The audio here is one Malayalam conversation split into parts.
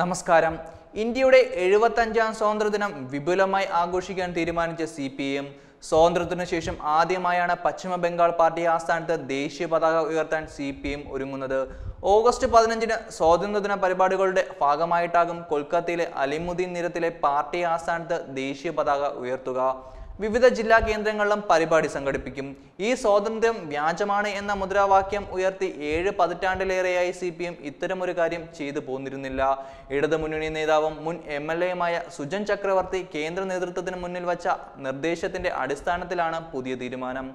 നമസ്കാരം. ഇന്ത്യയുടെ എഴുപത്തഞ്ചാം സ്വാതന്ത്ര്യദിനം വിപുലമായി ആഘോഷിക്കാൻ തീരുമാനിച്ച സി പി എം സ്വാതന്ത്ര്യത്തിനു ശേഷം ആദ്യമായാണ് പശ്ചിമ ബംഗാൾ പാർട്ടി ആസ്ഥാനത്ത് ദേശീയ പതാക ഉയർത്താൻ സി പി എം ഒരുങ്ങുന്നത്. ഓഗസ്റ്റ് പതിനഞ്ചിന് സ്വാതന്ത്ര്യദിന പരിപാടികളുടെ ഭാഗമായിട്ടാകും കൊൽക്കത്തയിലെ അലിമുദ്ദീൻ നിരത്തിലെ പാർട്ടി ആസ്ഥാനത്ത് ദേശീയ പതാക ഉയർത്തുക. വിവിധ ജില്ലാ കേന്ദ്രങ്ങളിലും പരിപാടി സംഘടിപ്പിക്കും. ഈ സ്വാതന്ത്ര്യം വ്യാജമാണ് എന്ന മുദ്രാവാക്യം ഉയർത്തി ഏഴ് പതിറ്റാണ്ടിലേറെയായി സി പി എം ഇത്തരമൊരു കാര്യം ചെയ്തു പോന്നിരുന്നില്ല. ഇടതുമുന്നണി നേതാവും മുൻ എം എൽ എയുമായ സുജൻ ചക്രവർത്തി കേന്ദ്ര നേതൃത്വത്തിന് മുന്നിൽ വച്ച നിർദ്ദേശത്തിന്റെ അടിസ്ഥാനത്തിലാണ് പുതിയ തീരുമാനം.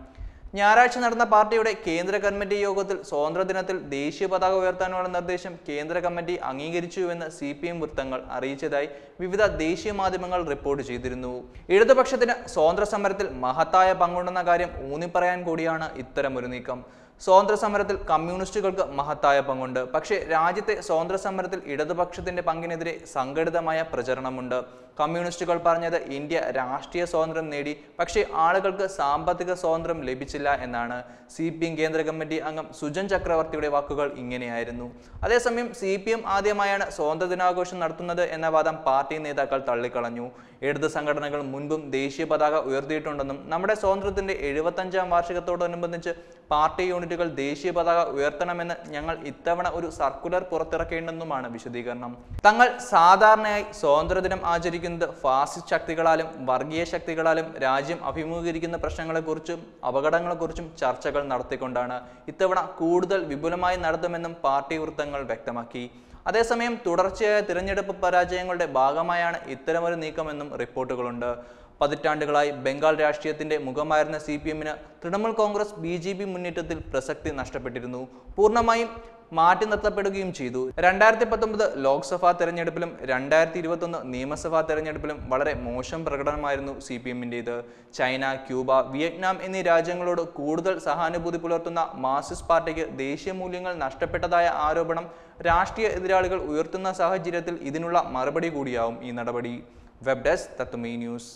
ഞായറാഴ്ച നടന്ന പാർട്ടിയുടെ കേന്ദ്ര കമ്മിറ്റി യോഗത്തിൽ സ്വാതന്ത്ര്യദിനത്തിൽ ദേശീയ പതാക ഉയർത്താനുള്ള നിർദ്ദേശം കേന്ദ്ര കമ്മിറ്റി അംഗീകരിച്ചുവെന്ന് സി പി എം വൃത്തങ്ങൾ അറിയിച്ചതായി വിവിധ ദേശീയ മാധ്യമങ്ങൾ റിപ്പോർട്ട് ചെയ്തിരുന്നു. ഇടതുപക്ഷത്തിന് സ്വാതന്ത്ര്യ സമരത്തിൽ മഹത്തായ പങ്കുണ്ടെന്ന കാര്യം ഊന്നിപ്പറയാൻ കൂടിയാണ് ഇത്തരമൊരു നീക്കം. സ്വാതന്ത്ര്യ സമരത്തിൽ കമ്മ്യൂണിസ്റ്റുകൾക്ക് മഹത്തായ പങ്കുണ്ട്. പക്ഷേ രാജ്യത്തെ സ്വാതന്ത്ര്യ സമരത്തിൽ ഇടതുപക്ഷത്തിന്റെ പങ്കിനെതിരെ സംഘടിതമായ പ്രചരണമുണ്ട്. കമ്മ്യൂണിസ്റ്റുകൾ പറഞ്ഞത് ഇന്ത്യ രാഷ്ട്രീയ സ്വാതന്ത്ര്യം നേടി പക്ഷേ ആളുകൾക്ക് സാമ്പത്തിക സ്വാതന്ത്ര്യം ലഭിച്ചില്ല എന്നാണ്. സി പി എം കേന്ദ്ര കമ്മിറ്റി അംഗം സുജൻ ചക്രവർത്തിയുടെ വാക്കുകൾ ഇങ്ങനെയായിരുന്നു. അതേസമയം സി പി എം ആദ്യമായാണ് സ്വാതന്ത്ര്യ ദിനാഘോഷം നടത്തുന്നത് എന്ന വാദം പാർട്ടി നേതാക്കൾ തള്ളിക്കളഞ്ഞു. ഇടത് സംഘടനകൾ മുൻപും ദേശീയ പതാക ഉയർത്തിയിട്ടുണ്ടെന്നും നമ്മുടെ സ്വാതന്ത്ര്യത്തിന്റെ എഴുപത്തഞ്ചാം വാർഷികത്തോടനുബന്ധിച്ച് പാർട്ടി യൂണിറ്റുകൾ ദേശീയ പതാക ഉയർത്തണമെന്ന് ഞങ്ങൾ ഇത്തവണ ഒരു സർക്കുലർ പുറത്തിറക്കേണ്ടെന്നുമാണ് വിശദീകരണം. തങ്ങൾ സാധാരണയായി സ്വാതന്ത്ര്യദിനം ആചരിക്കുന്നത് ഫാസിസ്റ്റ് ശക്തികളാലും വർഗീയ ശക്തികളാലും രാജ്യം അഭിമുഖീകരിക്കുന്ന പ്രശ്നങ്ങളെക്കുറിച്ചും അപകടങ്ങളെക്കുറിച്ചും ചർച്ചകൾ നടത്തിക്കൊണ്ടാണ് ഇത്തവണ കൂടുതൽ വിപുലമായി നടത്തുമെന്നും പാർട്ടി വൃത്തങ്ങൾ വ്യക്തമാക്കി. അതേസമയം തുടർച്ചയായ തിരഞ്ഞെടുപ്പ് പരാജയങ്ങളുടെ ഭാഗമായാണ് ഇത്തരമൊരു നീക്കമെന്നും റിപ്പോർട്ടുകളുണ്ട്. പതിറ്റാണ്ടുകളായി ബംഗാൾ രാഷ്ട്രീയത്തിന്റെ മുഖമായിരുന്ന സി പി എമ്മിന് Trinamool Congress B J P മുന്നേറ്റത്തിൽ പ്രസക്തി നഷ്ടപ്പെട്ടിരുന്നു. പൂർണമായും മാറ്റി നിർത്തപ്പെടുകയും ചെയ്തു. രണ്ടായിരത്തി പത്തൊമ്പത് ലോക്സഭാ തെരഞ്ഞെടുപ്പിലും രണ്ടായിരത്തി ഇരുപത്തൊന്ന് നിയമസഭാ തെരഞ്ഞെടുപ്പിലും വളരെ മോശം പ്രകടനമായിരുന്നു സി പി എമ്മിന്റേത് ചൈന ക്യൂബ വിയറ്റ്നാം എന്നീ രാജ്യങ്ങളോട് കൂടുതൽ സഹാനുഭൂതി പുലർത്തുന്ന മാർക്സിസ്റ്റ് പാർട്ടിക്ക് ദേശീയ മൂല്യങ്ങൾ നഷ്ടപ്പെട്ടതായ ആരോപണം രാഷ്ട്രീയ എതിരാളികൾ ഉയർത്തുന്ന സാഹചര്യത്തിൽ ഇതിനുള്ള മറുപടി കൂടിയാവും ഈ നടപടി. വെബ് ഡെസ്ക് തത്തുമീ ന്യൂസ്.